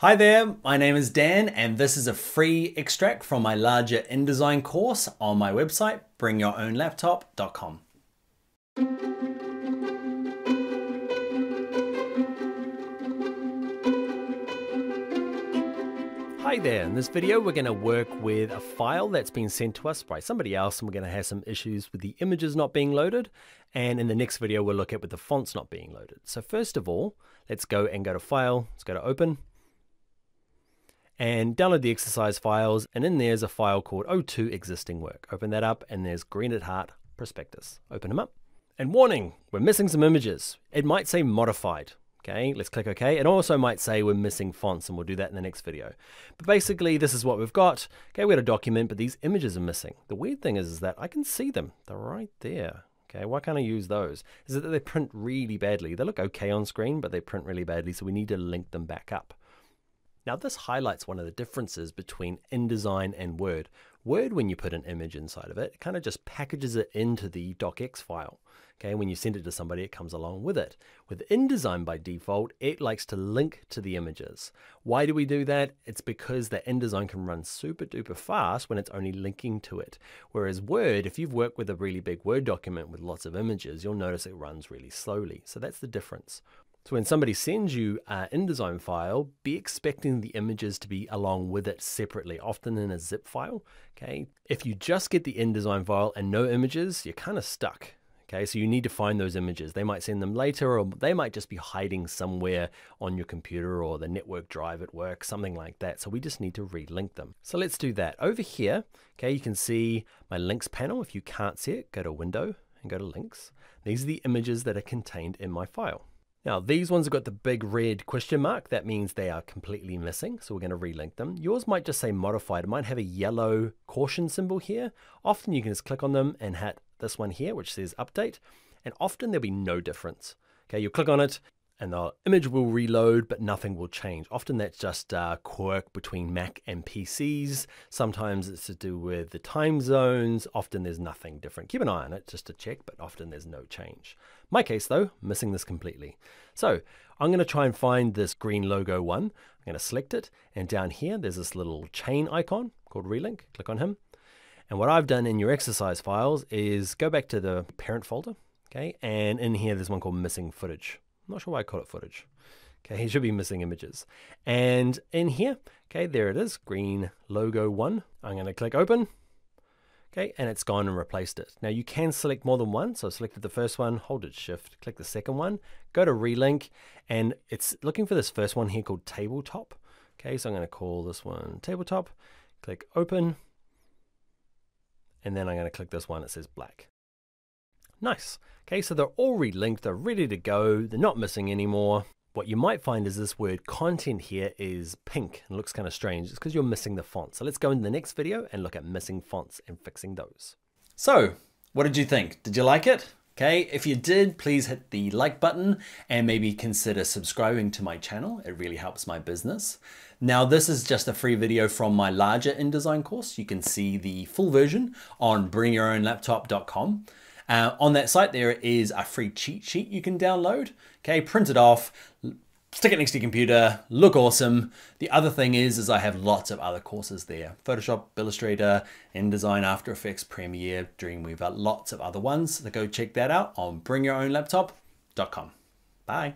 Hi there, my name is Dan and this is a free extract from my larger InDesign course on my website, bringyourownlaptop.com. Hi there, in this video we're going to work with a file that's been sent to us by somebody else and we're going to have some issues with the images not being loaded and in the next video we'll look at with the fonts not being loaded. So first of all, let's go and go to File, let's go to Open and download the exercise files. And in there's a file called O2 existing work. Open that up and there's green at heart prospectus. Open them up. And warning, we're missing some images. It might say modified. Okay, let's click OK. It also might say we're missing fonts and we'll do that in the next video. But basically this is what we've got. Okay, we got a document, but these images are missing. The weird thing is, is that I can see them. They're right there. Okay, why can't I use those? Is it that they print really badly? They look okay on screen, but they print really badly, so we need to link them back up. Now this highlights one of the differences between InDesign and Word. Word, when you put an image inside of it, it kind of just packages it into the docx file. Okay, when you send it to somebody, it comes along with it. With InDesign by default, it likes to link to the images. Why do we do that? It's because the InDesign can run super duper fast when it's only linking to it. Whereas Word, if you've worked with a really big Word document with lots of images, you'll notice it runs really slowly. So that's the difference. So when somebody sends you an InDesign file, be expecting the images to be along with it separately, often in a zip file. Okay, if you just get the InDesign file and no images, you're kind of stuck. Okay, so you need to find those images. They might send them later, or they might just be hiding somewhere on your computer or the network drive at work, something like that. So we just need to relink them. So let's do that. Over here, okay, you can see my links panel. If you can't see it, go to Window and go to Links. These are the images that are contained in my file. Now these ones have got the big red question mark. That means they are completely missing. So we're going to relink them. Yours might just say modified. It might have a yellow caution symbol here. Often you can just click on them and hit this one here, which says update. And often there'll be no difference. Okay, you click on it, and the image will reload, but nothing will change. Often that's just a quirk between Mac and PCs. Sometimes it's to do with the time zones. Often there's nothing different. Keep an eye on it just to check, but often there's no change. My case though, missing this completely. So I'm going to try and find this green logo one. I'm going to select it, and down here there's this little chain icon called Relink. Click on him. And what I've done in your exercise files is go back to the parent folder, okay, and in here there's one called missing footage. I'm not sure why I call it footage. Okay, he should be missing images. And in here, okay, there it is, green logo one. I'm going to click open. Okay, and it's gone and replaced it. Now you can select more than one. So I selected the first one, hold it shift, click the second one, go to relink, and it's looking for this first one here called tabletop. Okay, so I'm going to call this one tabletop, click open, and then I'm going to click this one that says black. Nice. Okay, so they're all relinked, they're ready to go, they're not missing anymore. What you might find is this word content here is pink and looks kind of strange. It's because you're missing the font. So let's go into the next video and look at missing fonts and fixing those. So what did you think? Did you like it? Okay, if you did, please hit the like button and maybe consider subscribing to my channel. It really helps my business. Now, this is just a free video from my larger InDesign course. You can see the full version on bringyourownlaptop.com. Uh, on that site, there is a free cheat sheet you can download. Okay, print it off, stick it next to your computer, look awesome. The other thing is, is I have lots of other courses there. Photoshop, Illustrator, InDesign, After Effects, Premiere, Dreamweaver, lots of other ones. So go check that out on bringyourownlaptop.com. Bye.